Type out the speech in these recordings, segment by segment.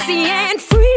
sexy and free.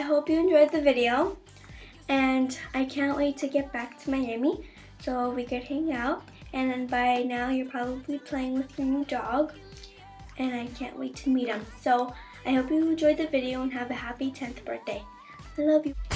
Hope you enjoyed the video. And I can't wait to get back to Miami so we could hang out. And then by now you're probably playing with your new dog. And I can't wait to meet him. So I hope you enjoyed the video and have a happy 10th birthday. I love you.